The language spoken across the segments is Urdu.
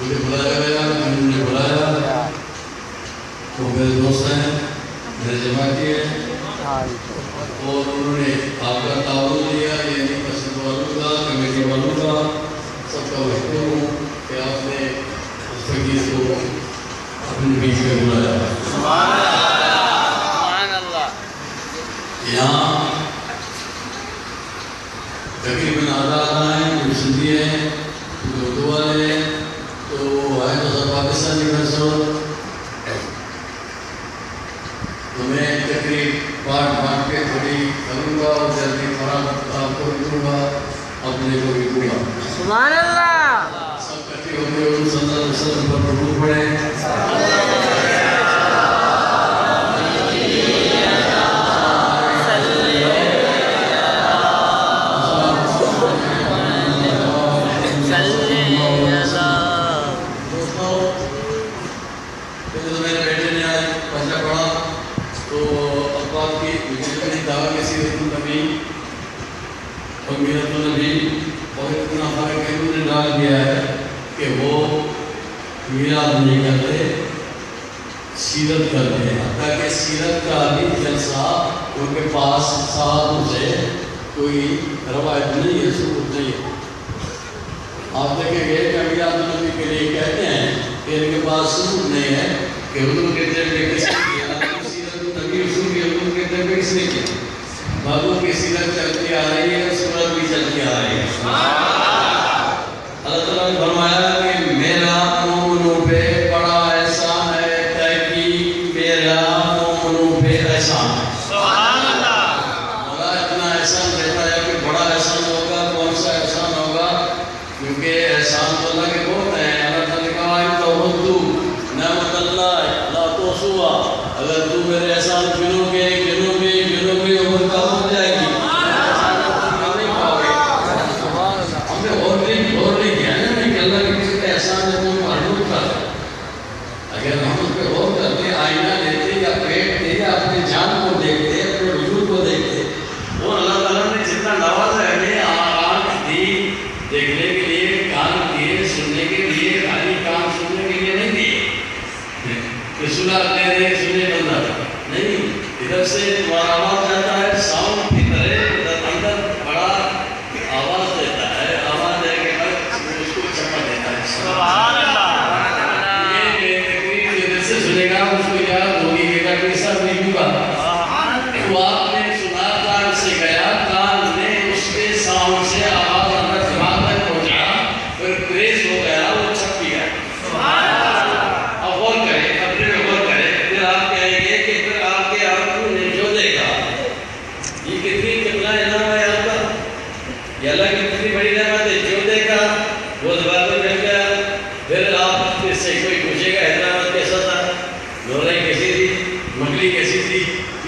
مجھے بلایا گیا انہوں نے بلایا میرے دوست ہیں، میرے اور انہوں نے آپ کا تعاون لیا یعنی مسجد والوں کا، کمیٹی والوں کا، سب کا بہتر ہوں کہ آپ نے اس فقیر کو اپنے بیچ میں بلایا۔ سبحان اللہ یہاں تقریباً آدھا آدھا ہیں، جو سندھی ہیں جو اردو والے ہیں تو آئے تو سب پاکستانی محسوس تو میں تقریب بانٹ بانٹ کے تھوڑی کروں گا اور جلدی فراہم آپ کو بھی دوں گا اپنے کو بھی دوں گا سبحان اللہ۔ سب کٹھے ہو کے ان صلی اللہ علیہ وسلم پر درود اخبار کی دعویٰ کی سیرت النبی اور میرت النبی اور اتنا فرق انہوں نے ڈال دیا ہے کہ وہ میراد نہیں کرتے سیرت کرتے ہیں حتیٰ کہ سیرت کا بھی جلسہ ان کے پاس صحابوں سے کوئی روایت نہیں ہے ثبوت نہیں ہے آپ دیکھیں گے کہ امیرات النبی کے لیے کہتے ہیں کہ ان کے پاس ثبوت نہیں ہے کہ حضور کے دل میں کس حضور کے دل میں بابو کی سیرت چلتی آ رہی ہے سورت بھی چلتی آ رہی ہے۔ اللہ تعالیٰ نے فرمایا کہ میرا مومنوں پہ بڑا احسان ہے تحقیق میرا مومنوں پہ احسان ہے سبحان اللہ مولا اتنا احسان دیتا ہے کہ بڑا احسان ہوگا کون سا احسان ہوگا کیونکہ احسان تو اللہ کے بہت ہیں اللہ تعالیٰ نے کہا ان تو نعمت اللہ لا تو سوا اگر تو میرے احسان گنو گے گنو گے گنو گے عمر کم ہو جائے گی نہیں پاؤ گے ہم نے اور نہیں اور نہیں کیا ہے نا کہ اللہ کے کسی وہ معلوم کر اگر ہم اس پہ غور کرتے آئینہ لیتے یا پیٹ دے یا اپنے جان کو دیکھتے اپنے وجود کو دیکھتے اور اللہ تعالیٰ نے جتنا نوازا ہے ہمیں آنکھ دی دیکھنے کے لیے کان دیے سننے کے لیے خالی کان سننے کے لیے نہیں دیے کہ سنا دے دے سنے بندہ نہیں ادھر سے تمہارا آواز جاتا ہے ساؤنڈ کی طرح ادھر اندر بڑا آواز دیتا ہے آواز دے کے بعد اس کو چپا دیتا ہے سبحان اللہ یہ یہ تقریر جو دل سے سنے گا اس کو یاد ہوگی کہ کا کوئی سب نہیں ہوگا تو آپ نے سنا کان سے گیا کان نے اس کے ساؤنڈ سے آواز اندر دماغ تک پہنچا پھر پریس ہو گیا وہ چھپ گیا اب غور کریں اپنے میں غور کریں پھر آپ کہیں گے کہ پھر آپ کے آنکھوں نے جو دیکھا یہ کتنی کتنا انعام ہے آپ کا یہ اللہ کی کتنی بڑی نعمت ہے جو دیکھا وہ زبان میں مل گیا پھر آپ اس سے کوئی پوچھے گا حیدرآباد کیسا تھا لورائی کیسی تھی منگلی کیسی تھی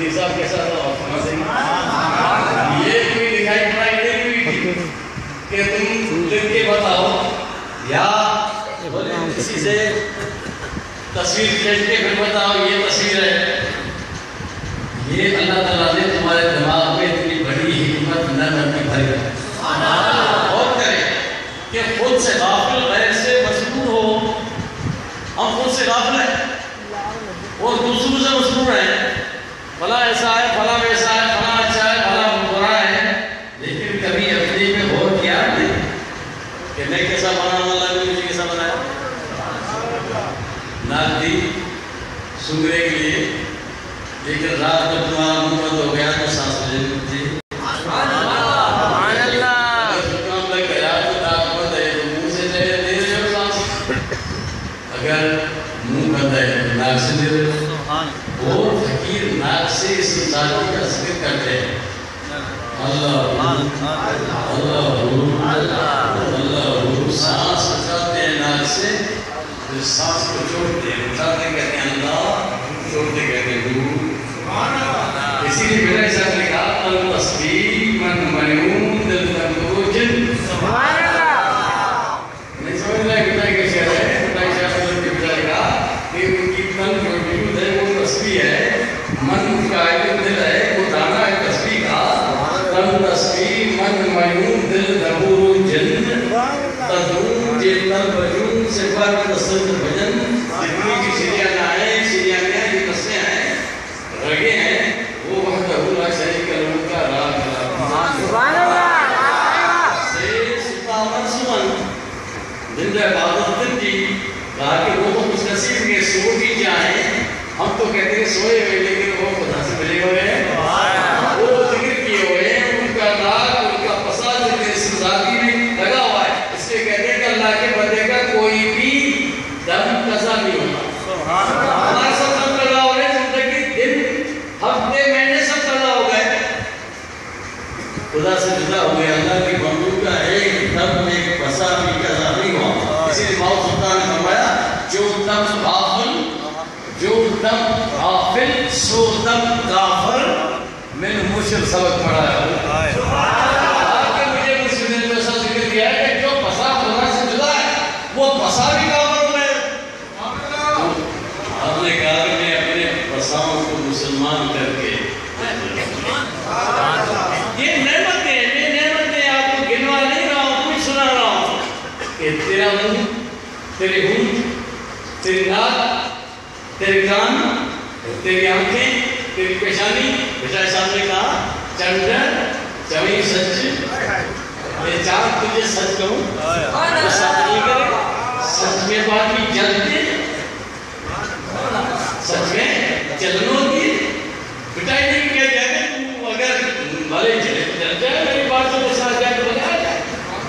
یہ سب کیسا تھا آپ سمجھ سکیں گے؟ یہ کوئی لکھائی پڑھائی نہیں ہوئی تھی کہ تم لکھ کے بتاؤ یا بولے کسی سے تصویر کھینچ کے پھر بتاؤ، یہ تصویر ہے۔ یہ اللہ تعالیٰ نے تمہارے دماغ میں اتنی بڑی حکمت نہ کرنے بھری ہے غور کریں کہ خود سے غافل غیر سے مسرور ہو۔ ہم خود سے غافل ہیں۔ اور دوسروں سے مسرور ہیں۔ فلاں ایسا ہے فلاں ویسا ہے فلاں اچھا ہے فلاں برا ہے لیکن کبھی اپنے پہ غور کیا نہیں کہ میں کیسا بنا اللہ نے مجھے کیسا بنایا ناک دی سنگرے کے لیے لیکن رات جب تمہارا منہ بند ہو گیا تو سانس لے لیجیے سبحان اللہ اگر زکام لگ گیا تو ناک بند ہے تو منہ سے دے دے رہے ہو سانس اگر منہ بند ہے تو ناک سے دے رہے ہو سبحان اور فقیر ناک سے اس ذاتی کا ذکر کرتے ہیں اللہ اللہ اللہ سانس اٹھاتے ہیں ناک سے پھر سانس کو چھوڑتے ہیں اٹھاتے کہتے ہیں اللہ چھوڑتے کہتے ہیں دور اسی لیے میرا حساب لکھا من تصویر من منون دل تندو جن سبحان اللہ نہیں سمجھ رہا ہے کتا کے شعر ہے کتا کے شعر میں بھی بتا لکھا کہ ان کی تن جو وجود ہے وہ تصویر ہے من کا جو دل ہے وہ دانا ہے تصویر کا تن تصویر من منون دل دبور جن تدور جیتن بجون سے بار تصد بھجن جتنی بھی شریعت آئے شریعت آئے جو نسلیں آئے رگے ہیں وہ وحدہ لا شریک له کا لا الہ سبحان اللہ سے ستاون سمن دن جو عبادت دن کی کہا کہ وہ خوش نصیب کے سو بھی جائیں ہم تو کہتے ہیں سوئے ہوئے لیکن وہ خدا سے ملے ہوئے ہیں وہ ذکر کیے ہوئے ہیں ان کا داغ ان کا فساد ان کے استزادی میں لگا ہوا ہے اس لیے کہتے ہیں کہ اللہ کے بندے کا کوئی بھی دم قضا نہیں ہوتا ہمارے سب دم قضا ہو رہے ہیں زندگی دن ہفتے مہینے سب قضا ہو گئے خدا سے جدا ہو گیا اللہ کی بندوں کا ایک دم ایک پسا بھی قضا نہیں ہوا اسی لیے ماؤ سلطان نے فرمایا جو دم غافل جو دم غافل سو دم کافر میں نے مشکل سبق پڑھا ہے آگے مجھے مسلم نے جو ایسا ذکر کیا ہے کہ جو پسا خدا سے جدا ہے وہ پسا بھی کافر ہو گئے آپ نے کہا کہ میں اپنے پساؤں کو مسلمان کر کے یہ نعمتیں یہ نعمتیں آپ کو گنوا نہیں رہا ہوں کچھ سنا رہا ہوں کہ تیرا منہ تیرے ہون تیری ناک تیرے کان تیری آنکھیں تیری پیشانی بیٹا صاحب نے کہا چندر چوئی سچ۔ میں چار تجھے سچ کہوں؟ تو سچ نہیں کرے۔ سچ میں بات بھی جلتے۔ سچ میں چلنوں کی۔ پٹائی نہیں کیا جائے۔ اگر بھلے چلے چل جائے۔ میری بات سے وہ ساتھ جائے تو بجا جائے۔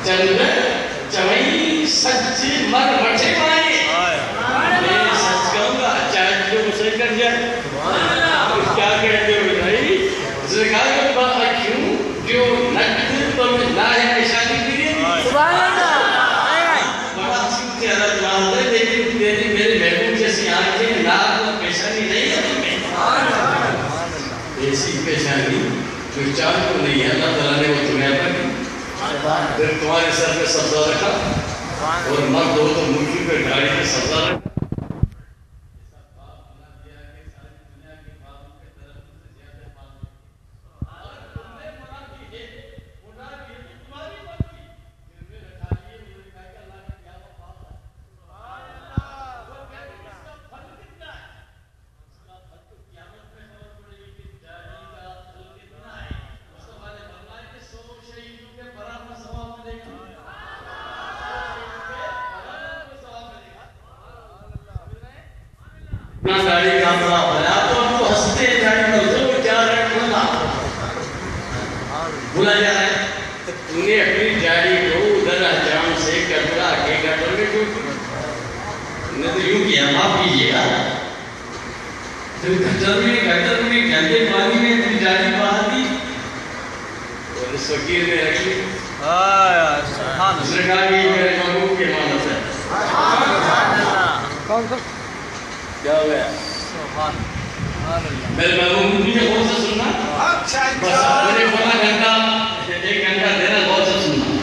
چندر چوئی سچ مر بچے پائے میں سچ کہوں گا چاہے جو مسئلہ کر جائے کیا کہتے ہو بھائی اس نے کہا کہ بابا کیوں جو نقد تو میں نہ ہے نشانی کے لیے سبحان اللہ بڑا سنگ سے الگ بات ہے لیکن تیری میرے محبوب جیسی آنکھیں ناک اور پیشانی نہیں ہے تمہیں ایسی پیشانی جو چاند کو نہیں ہے اللہ تعالیٰ نے وہ تمہیں عطا کی پھر تمہارے سر پہ سبزہ رکھا اور مرد ہو تو مٹھی پہ گاڑی پہ سبزہ رکھا اپنا داڑھی کا بڑا بنا تو ہم کو ہنستے ہیں داڑھی کا جو کیا ہے بھولا بھولا جا رہا ہے تو تو نے اپنی داڑھی کو ادھر جام سے کپڑا کے گٹر میں تو یوں کیا معاف کیجیے گا تو گٹر میں گٹر میں گندے پانی میں اپنی داڑھی باہر دی اور اس فقیر نے رکھی اس نے کہا کہ یہ میرے محبوب کی امانت ہے کون سا کیا ہو گیا سبحان میرے محبوب مجھے غور سے سننا بس مجھے پورا گھنٹہ ایک گھنٹہ دینا غور سے سننا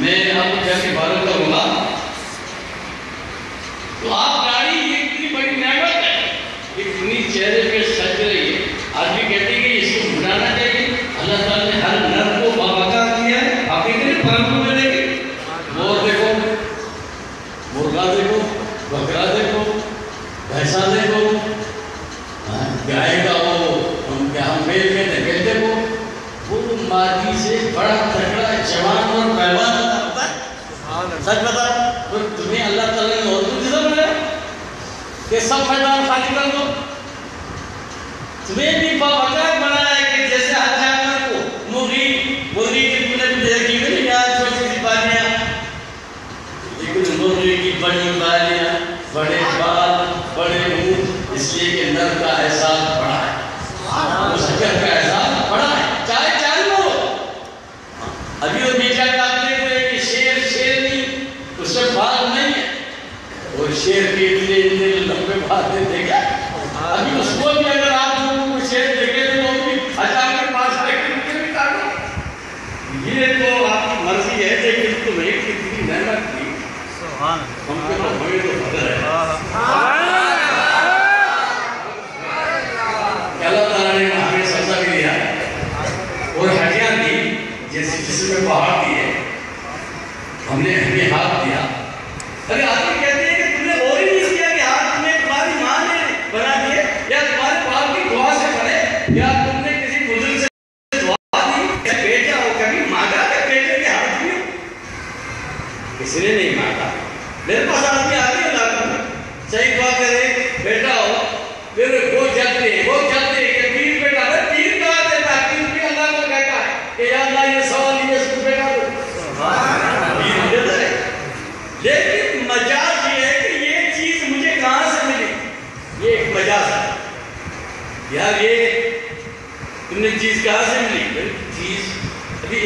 میں آپ 5 by 1 30 12 people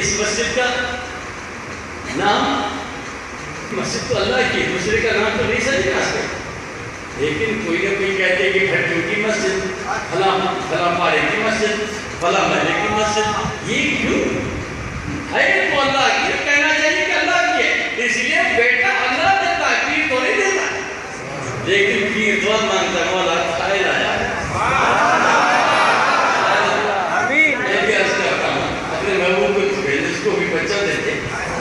اس مسجد کا نام مسجد تو اللہ کی ہے، دوسرے کا نام تو نہیں سجی سکتے لیکن کوئی نہ کوئی کہتے کہ بھٹو کی مسجد، فلاں فلاں پارے کی مسجد، فلاں محلے کی مسجد، یہ کیوں؟ ہے تو اللہ کی کہنا چاہیے کہ اللہ کی ہے۔ اس لیے بیٹا اللہ دیتا ہے پیر تو نہیں دیتا۔ لیکن پیر دعا مانگتا مولا کھائے لایا آمین میں بھی عرض کرتا ہوں اپنے محبوب کو بھیج اس کو بھی بچہ دیتے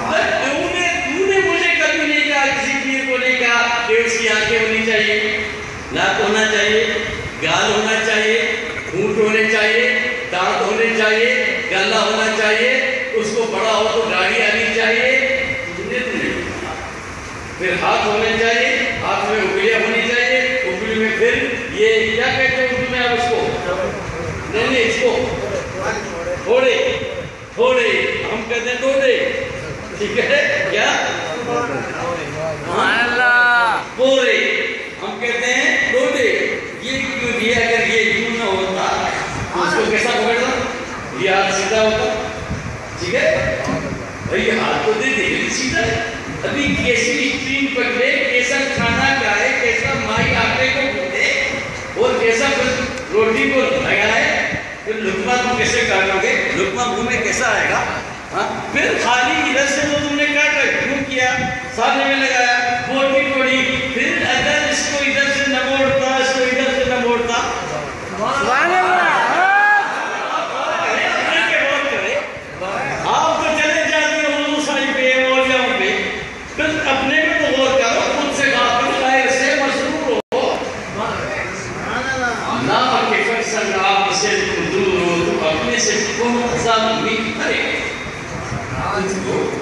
بس تو نے تو نے مجھے کبھی نہیں کہا کسی پیر کو نہیں کہا کہ اس کی آنکھیں ہونی چاہیے ناک ہونا چاہیے گال ہونا چاہیے ہونٹ ہونے چاہیے دانت ہونے چاہیے گلا ہونا چاہیے اس کو گاڑی آنی چاہیے تم نے تو نہیں پھر ہاتھ ہونے چاہیے ہاتھ میں انگلیاں ہونی چاہیے انگلی میں پھر یہ کیا کہتے ہیں اردو میں آپ اس کو؟ نہیں نہیں اس کو۔ تھوڑے تھوڑے ہم کہتے ہیں ڈوڈے ٹھیک ہے کیا؟ پورے ہم کہتے ہیں ڈوڈے یہ کیوں دیا؟ اگر یہ یوں نہ ہوتا تو اس کو کیسا پکڑنا؟ یہ ہاتھ سیدھا ہوتا۔ بھائی یہ ہاتھ تو دے دے، لیکن سیدھا ہے۔ ابھی کیسی اسٹریم پکڑے کیسا کھانا کھائے، کیسا مائی آٹے کو بھونے اور کیسا پھر روٹی کو لگائے، پھر لقمہ تم کیسے کاٹو گے لقمہ منہ میں کیسا آئے گا؟ ہاں؟ پھر خالی ادھر سے تو تم نے کاٹا کیوں کیا؟ سامنے میں لگایا بوٹی توڑی۔ پھر اگر اس کو ادھر سے نہ موڑتا، اس کو ادھر سے نہ موڑتا سبحان اللہ کرے، اپنے کے غور کرے۔ آپ تو چلے جاتے ہو حضور صاحب پہ اولیاءوں پہ پھر اپنے میں تو غور کرو خود سے غافل غیر سے مسرور ہو نہ کہ فیصل آپ سے تم دور ہو تو اپنے سے کون حساب امید کرے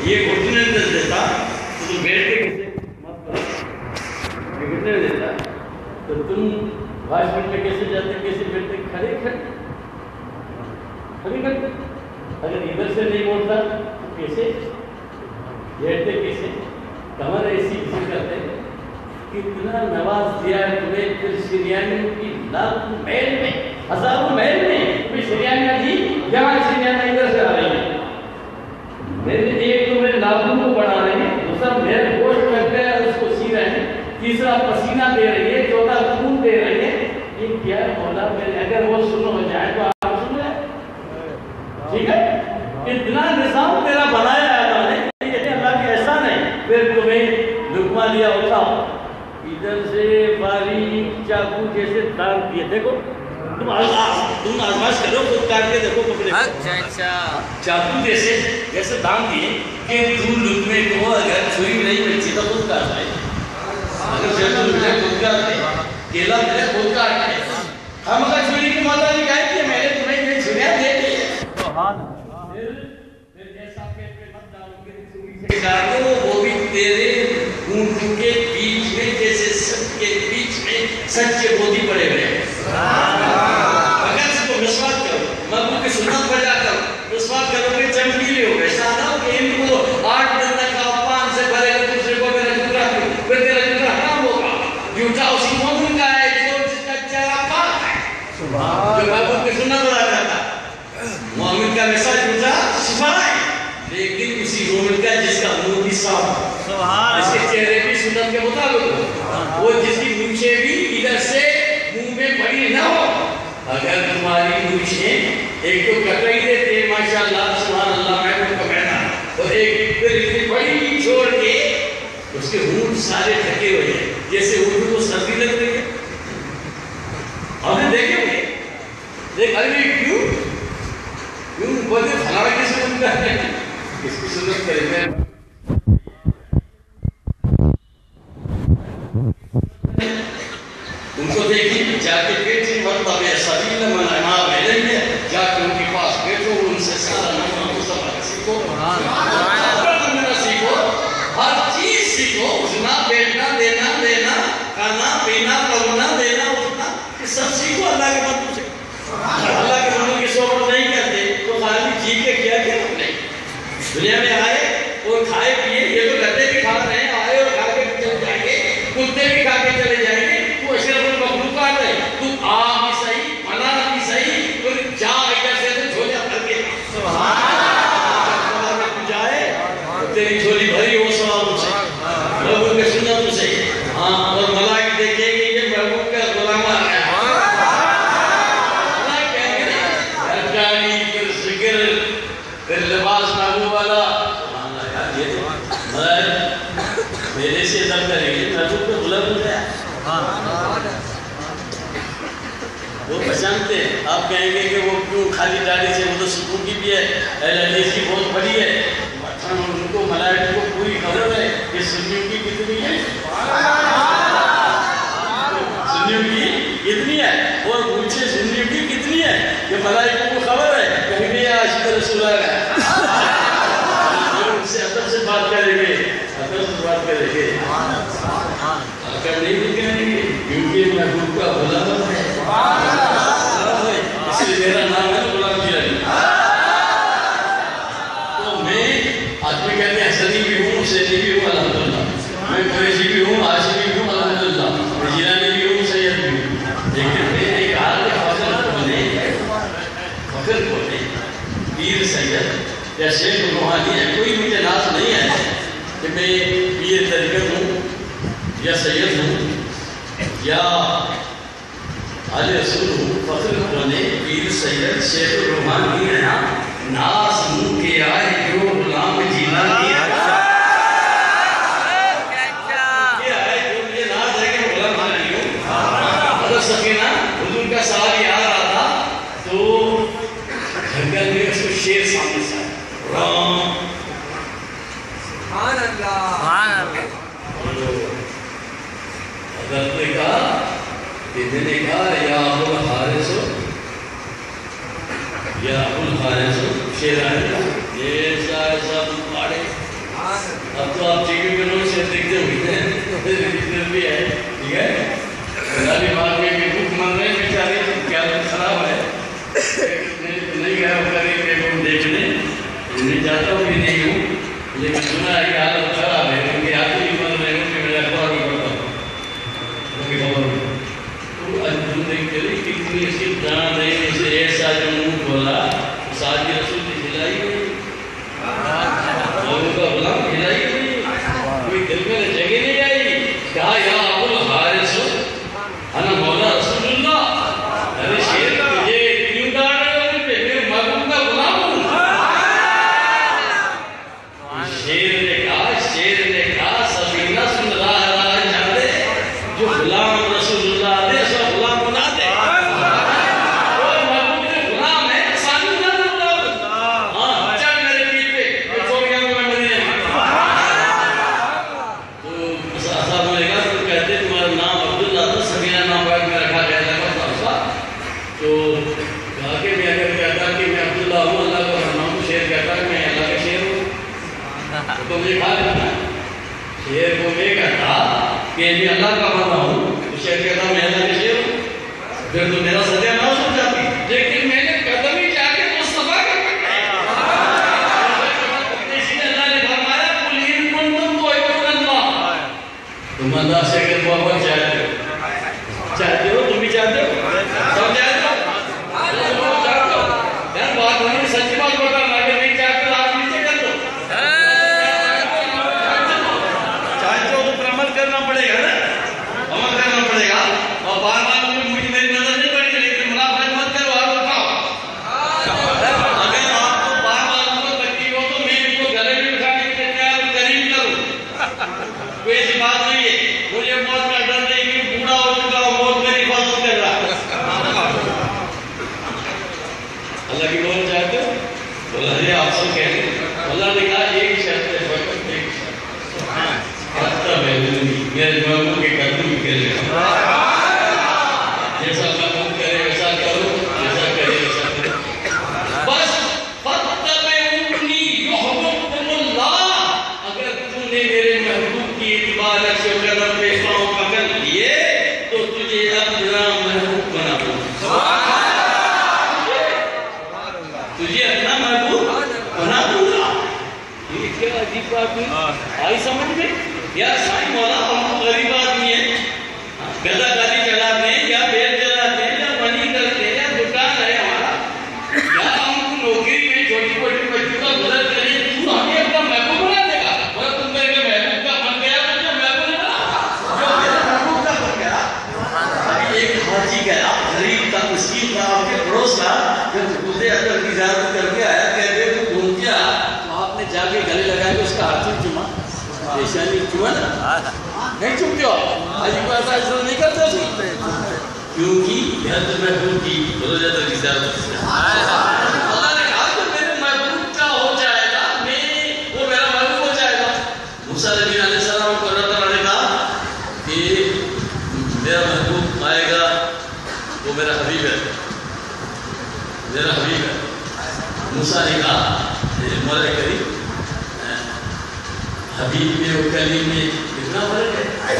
یہ گھٹنے دے دیتا تو تم بیٹھ کے کیسے مت کرو یہ گھٹنے دیتا تو تم واش روم میں کیسے جاتے کیسے بیٹھتے کھڑے کھڑے کھڑے کھڑے اگر ادھر سے نہیں موڑتا تو کیسے بیٹھتے کیسے کمر ایسی کیسے کرتے کتنا نواز دیا ہے تمہیں پھر شریانی کی لاکھ محل میں۔ ہزاروں محل میں تمہیں شریانیاں دی یہاں شریانیاں ادھر سے آ رہی ہیں میرے ایک تو میرے ناخن کو بڑھا رہے ہیں، دوسرا میرے گوشت کر کے اس کو سی رہے ہیں، تیسرا پسینہ دے رہی ہے، چوتھا خون دے رہی ہے۔ یہ کیا ہے مولا؟ میرے اگر وہ سنو، ہو جائے تو آپ سن لیں ٹھیک ہے؟ اتنا نظام تیرا بنایا ہے اللہ نے یہ اللہ کی ایسا نہیں پھر تمہیں لقمہ لیا، اٹھاؤ۔ ادھر سے باریک چاقو جیسے داغ دیے۔ دیکھو تم آزماش کرو خود کاٹ کے دیکھو کپڑے کو۔ اچھا اچھا۔ چاقو جیسے جیسے دام دیے کہ تو کو اگر چھری نہیں بچی تو خود کاٹ اگر ملے خود کاٹ کیلا ملے خود کاٹ ہم چھری کی ماتا نے کہا کہ میں نے تمہیں یہ دے دی ہیں سبحان پھر پھر جیسا پیٹ پہ مت ڈالو کہ چھری سے کاٹو وہ بھی تیرے اونٹ کے بیچ میں جیسے سچ کے بیچ میں سچے بودی پڑے ہوئے ہیں اگر اس کو مسواک کرو محبوب کی سنت بجا کرو مسواک کرو کہ چمکیلے ہو گئے سادہ ہو کہ ان کو آٹھ دن تک آپ پان سے بھرے گا دوسرے کو میرا جھوٹا کیوں پھر تیرا جھوٹا حرام ہوگا جھوٹا اسی مومن کا ہے جو جس کا چہرہ پاک ہے جو محبوب کی سنت بجا کرتا مومن کا ویسا جھوٹا شفا ہے لیکن اسی مومن کا جس کا منہ بھی صاف ہے سبحان اس کے چہرے بھی سنت کے مطابق وہ جس کی مونچھیں بھی ادھر سے منہ میں بڑی نہ ہو۔ اگر تمہاری مونچھیں ایک تو کٹائی دیتے ہیں ماشاءاللہ سبحان اللہ میں کو کہنا اور ایک پھر اتنی بڑی چھوڑ کے اس کے ہونٹ سارے ڈھکے ہوئے ہیں۔ جیسے اردو کو سردی لگ رہی ہے۔ ہم نے دیکھے ہوئے؟ دیکھ، ارے کیوں؟ کیوں؟ بولتے فلانا کی سنت کا ہے اس کی سنت کرے سے عزت کریں گے محبوب کا غلام ہو جائے۔ وہ پہچانتے ہیں۔ آپ کہیں گے کہ وہ کیوں خالی داڑھی سے وہ تو سکون کی بھی ہے اہل حدیث کی بہت بڑی ہے۔ ان کو ملائٹ کو پوری خبر ہے کہ سنیوں کی کتنی ہے۔ سنیوں کی کتنی ہے؟ اور پوچھے سنیوں کی کتنی ہے کہ ملائٹ کو خبر ہے کہیں گے آج کا رسول آگا ہے۔ سے ادب سے بات کریں گے ادب سے بات کریں گے۔ اگر نہیں کریں گے کیونکہ محبوب کا غلام ہے۔ اس لیے میرا نام ہے غلام جی کیا تو میں آدمی کہتے ہیں، حسنی بھی ہوں، حسینی بھی ہوں الحمد میں قریشی بھی ہوں، آج یا شیخ روحانی ہے، کوئی مجھے ناز نہیں ہے کہ میں پیر طریقت ہوں یا سید ہوں یا رسول ہوں۔ فخر پیر سید شیخ روحانی ہے 对，先你去问他。啊，很重要，他一般他说你看这是，兄弟，你看这边兄弟，我都在这里在。哎。وہ کلیمے کتنا فرق ہے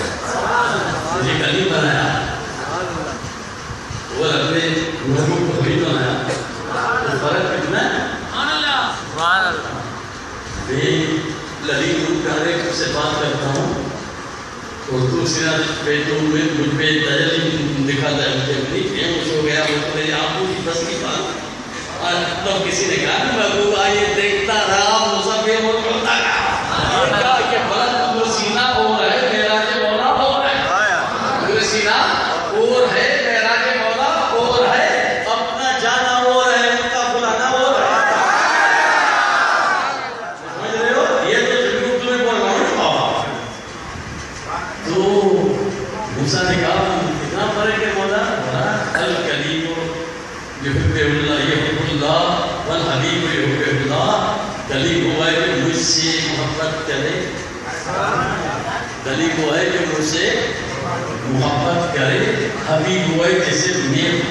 یہ کلیم بنایا۔ وہ رب نے محبوب کو بھی بنایا۔ وہ فرق کتنا ہے؟ سبحان اللہ۔ سبحان اللہ میں للی دور کر رہے سے بات کرتا ہوں۔ اور دوسرا پہ تو مجھ پہ دجل ہی دکھا جائے مجھے میری فیم ہو گیا؟ وہ تو میری آنکھوں کی بس کی بات۔ اور تو کسی نے کہا کہ محبوب آئیے، دیکھتا رہا مصافیہ بہت کرتا ہے سینا پسینہ اور ہے میرا جو اور ہے۔ ہاں اور ہے۔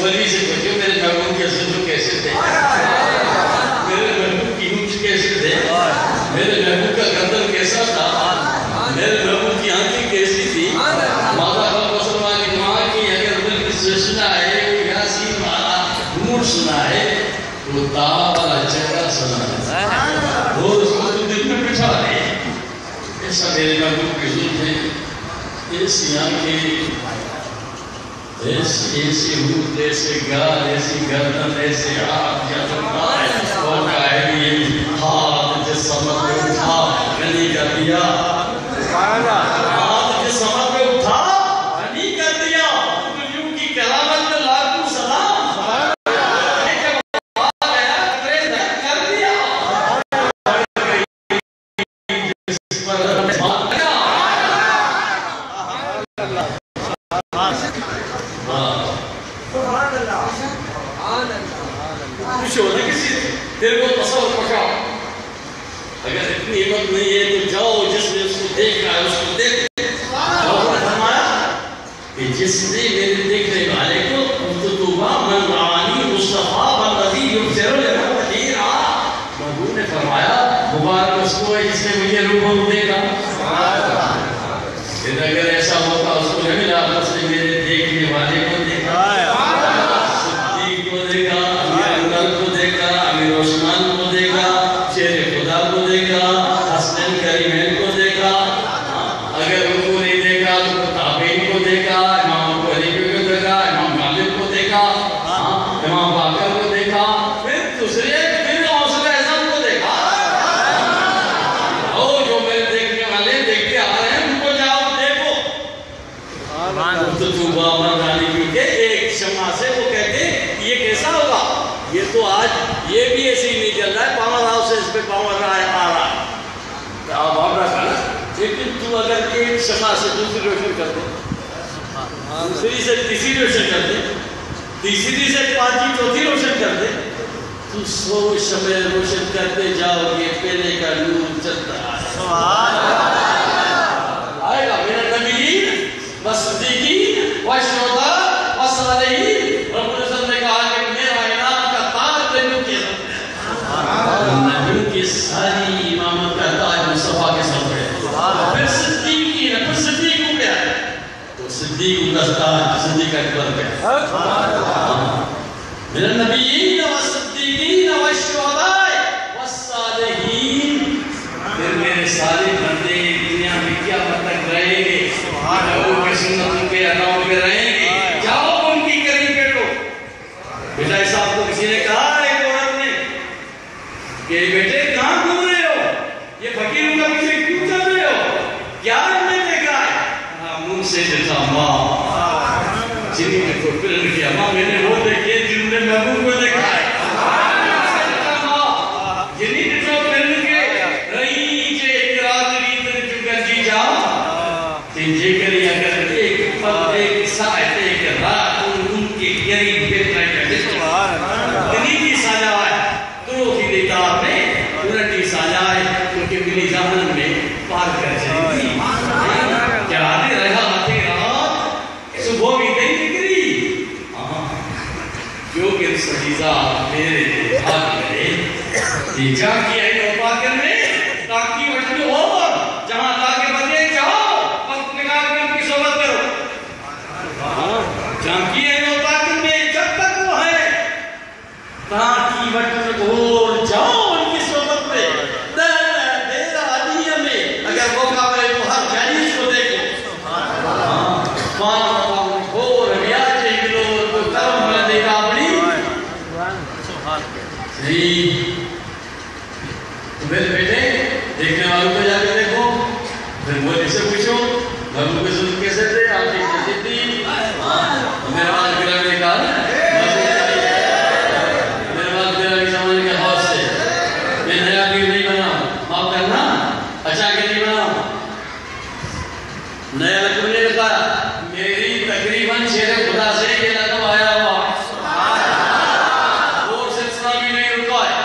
مولوی سے پوچھو میرے بابوں کے سجو کیسے تھے میرے بابو کی اونچ کیسے تھے میرے بابو کا گندر کیسا تھا میرے بابو کی آنکھیں کیسی تھی مادا بابا سلمانی ماں کی اگر دل کی سجنا ہے کیا سی مارا مور سنا ہے وہ تاب والا چہرہ سنا ہے وہ اس کو تو دل میں بٹھا رہے ہیں ایسا میرے بابو کی زلف ہے ایسی آنکھیں سمجھ اٹھا گلی کا دیا۔ یہ بھی ایسے ہی نہیں چل رہا ہے پاور ہاؤس سے اس پہ پاور آ رہا ہے۔ تو آپ آپ رکھا نا لیکن تو اگر ایک شمع سے دوسری روشن کر دے دوسری سے تیسری روشن کر دے تیسری سے پانچی چوتھی روشن کر دے تو سو شمع روشن کرتے جاؤ گے پہلے کا نور چلتا ہے۔ آئے گا میرا نبیین و صدیقین و شہداء و صالحین رب العزت نے کہا کہ میرا انعام کا تاج تینوں کے نبیوں کی ساری امامت کا تاج مصطفیٰ کے ساتھ ہے۔ پھر صدیقین ہے پھر صدیقوں پہ آئے تو صدیقوں کا تاج صدیق اکبر پہ ہے؟ میرا نبیین و صدیقین و شہداء و صالحین۔ پھر میرے سارے بندے دنیا میں کیا تک رہیں گے کے سنتوں کے اداؤں پہ رہیں گے جاؤ ان کی قریب بیٹھو بیٹا صاحب کو کسی نے کہا ایک عورت نے کہ بیٹے کہاں گھوم رہے ہو یہ فقیروں کا پیچھے کیوں چل رہے ہو کیا ہم نے دیکھا ہے ہاں منہ سے دیتا ماں جنہی نے کو پلن کیا ماں میں نے وہ دیکھے جنہوں نے محبوب کو دیکھا ہے جنہی نے جو پلن کے رہی جے اقرار ریت جو گنجی جا تین جے کری اگر ایک پل ایک سائٹ ایک رات ان ان کے قریب بیٹھنا کرتے دلی کی ساجا ہے تو کی دیدار میں انٹی ساجا ہے کیونکہ ملی جہنم میں پار کر جائے گی کیا آنے رہا آتے رات صبح بھی نہیں نکری جو کہ سجیزہ میرے بھاگ کرے یہ جا کیا ہے اوپا کرنے تاکہ وقت اور جہاں تاکہ بندے جاؤ وقت نکال کر ان کی صحبت کرو جہاں کیا ہے اوپا کرنے جب تک وہ ہے تاکہ وقت اور ان کی صحبت میں دیرہ علیہ میں اگر موقع ملے تو ہر جانیش کو دیکھو مانا مقام اور ریاض ایک لو تو کرم ملے گا اپنی صحیح تو میرے بیٹے دیکھنے والوں کو جا کے دیکھو پھر مودی سے پوچھو بابو کے ظلم کیسے تھے آپ کی کیسی تھی میرے بعد گرا نے کہا نا میرے بعد گرا کے زمانے کے حوض سے میں نیا پیر نہیں بنا معاف کرنا اچھا کہ نہیں بنا نیا لقب نے لکھا میری تقریباً شیر خدا سے یہ لقب آیا ہوا اور سلسلہ بھی نہیں رکا ہے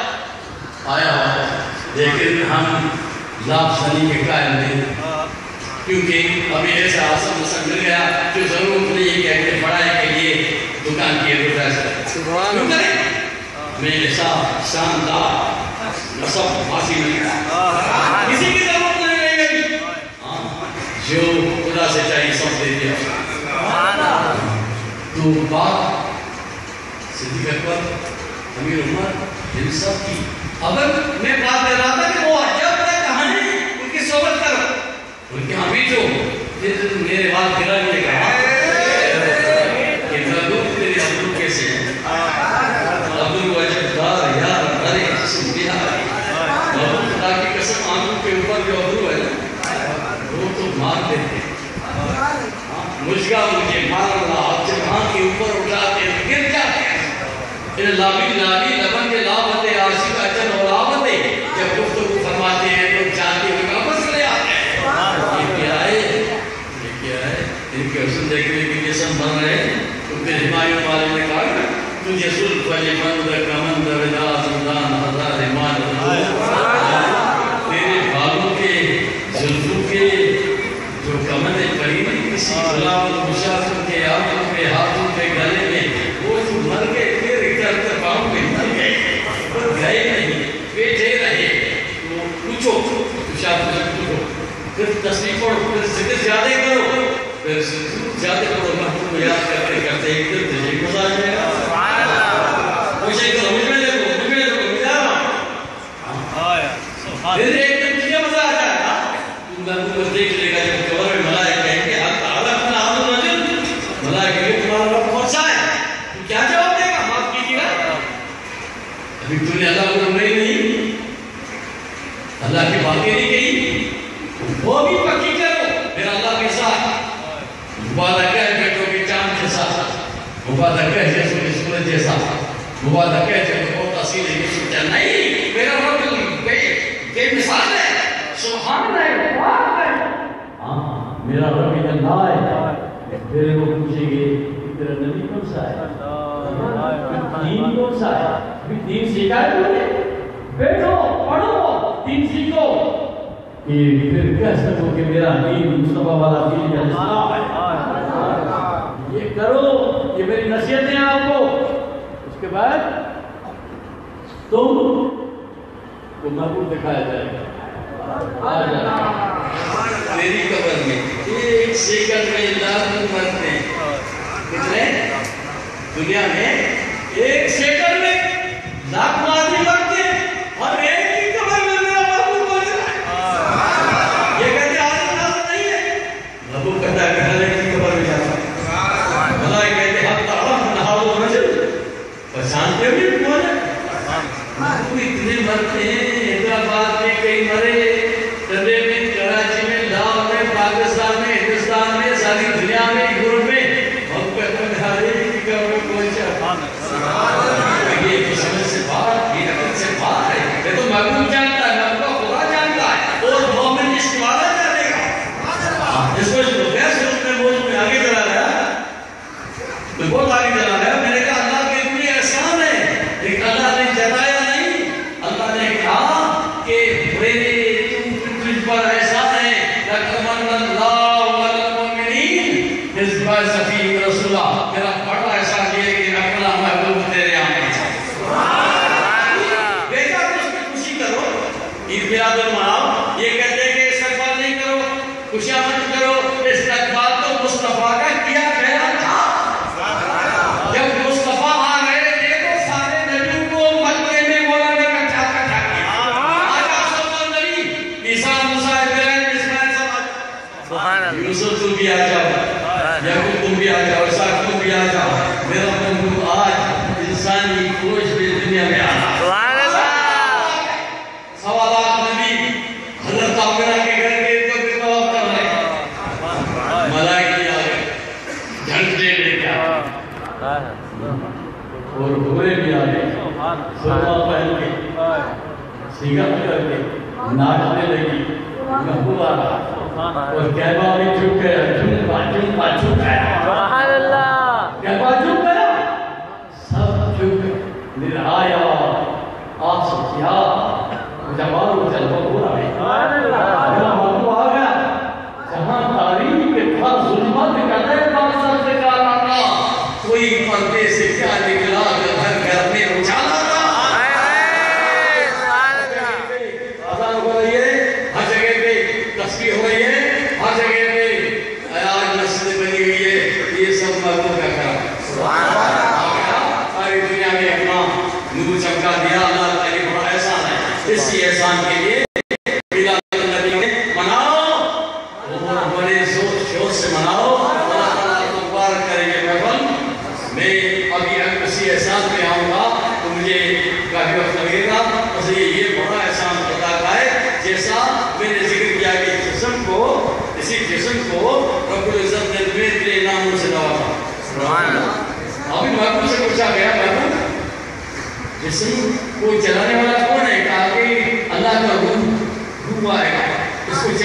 آیا ہوا ہے لیکن ہم لاپ سنی کے قائل نہیں کیونکہ ابھی ایسا آسم مسئل مل گیا جو ضرورت نہیں ہے کہ اپنے پڑھائی کے لیے دکان کی کریں کیوں کریں؟ میرے ساتھ شاندار نصب حاصل ہے کسی کی ضرورت نہیں گی ہاں، جو خدا سے چاہیے سب دے دیا۔ تو بات صدیق اکبر امیر عمر ان سب کی۔ اگر میں بات کر رہا تھا کہ وہ جب تک کہانی ان کی صحبت کرو ان کے ہاں بھی جو پھر میرے بات گرا نے کہا کہ گردو تیرے عبدو کیسے ہیں؟ عبدو وجب دار یار ارے جسم بہاری خدا کی قسم آنکھوں کے اوپر جو عبدو ہے، وہ تو مار دیتے مجھگا مجھے مار اللہ آپ جب ہاں کے اوپر اٹھاتے ہیں گر جاتے ہیں۔ لابی لابی لبن کے لابتے عاشق اچن اور لابتے جب گفتگو فرماتے ہیں تو جاتے ہوئے واپس لے آتے ہیں یہ کیا ہے یہ کیا ہے ان کے حسن دیکھنے بن رہے ہیں تو پھر ہمایوں والے نے کہا تجھے سلط ولی مند کمند ودا زندان ہزار ایمان تیرے بالوں کے زلفوں کے جو کمند پڑی نہیں کسی غلام مشافر کے آنکھوں کے ہاتھوں کے گلے میں وہ جو مر گئے پھر کرتے پاؤں میں مر گئے پر گئے نہیں بیٹھے رہے تو پوچھو مشافر پوچھو پھر تصریف پڑھو، پھر ذکر زیادہ کرو۔ پھر زیادہ کرو محبوب کو یاد کرتے کرتے ایک دن تجھے مزہ آ جائے گا پوچھے کرو مجھ میں دیکھو مجھ میں دیکھو مجھ جا ہوا تھا کہتے ہیں بہت اصیل ہے یوسف نہیں میرا رب بے مثال ہے سبحان ہے پاک ہے ہاں میرا رب اللہ ہے پھر وہ پوچھیں گے تیرا نبی کون سا ہے دین کون سا ہے دین سیکھا ہے تم نے بیٹھو پڑھو دین سیکھو کہ پھر کہہ سکو کہ میرا دین مصطفیٰ والا دین کا اسلام ہے یہ کرو یہ میری نصیحتیں آپ کو اس کے بعد تم کو محبوب دکھایا جائے گا۔ میری قبر میں۔ ایک سیکنڈ میں مرتے ہیں کتنے؟ دنیا میں۔ ایک سیکنڈ میں۔ لاکھ رسول اللہ wajib wajibkan. Subhanallah. Yang wajibkan sab juga niraya asyia. Ah, jangan malu jangan baru lagi. Subhanallah.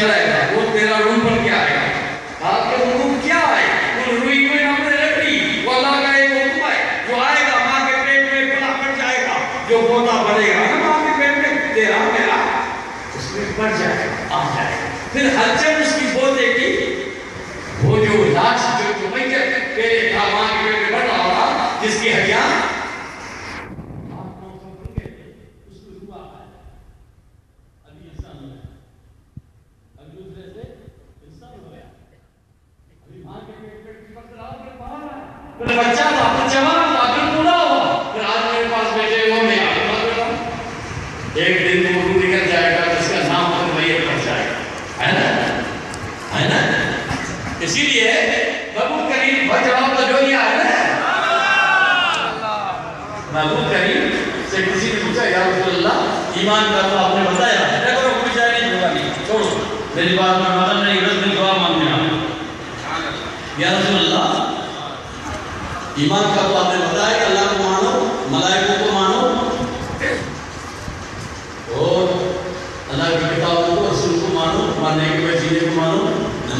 چلائے گا۔ وہ تیرا روح پر کیا آئے گا۔ آپ کا روح کیا آئے گا ان روحی میں ہم نے رکھ لی۔ وہ اللہ کا ایک حکم ہے۔ جو آئے گا، ماں کے پیٹ میں پلا پڑ جائے گا۔ جو پودا بنے گا۔ ہاں، ماں کے پیٹ میں۔ تیرا، میرا۔ اس میں پڑ جائے گا، آ جائے گا۔ پھر ہر جب اس کی بول دے گی وہ جو لاش جو تمہیں کہتے تیرے تھا ماں کے پیٹ میں بڑھ رہا جس کی ہڈیاں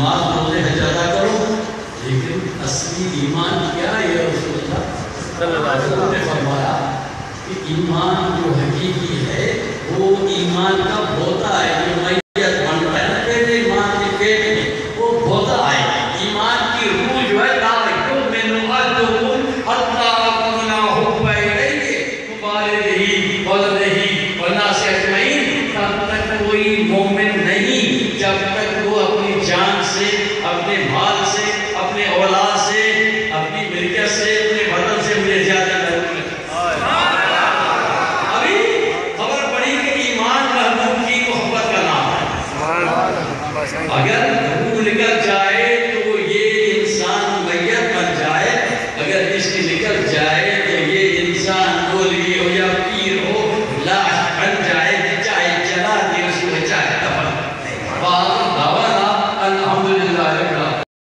نماز پڑھتے ہیں ادا کرو لیکن اصلی ایمان کیا ہے رسول اللہ صلی اللہ علیہ وسلم نے فرمایا کہ ایمان جو حقیقی ہے، وہ ایمان کا بوتا ہے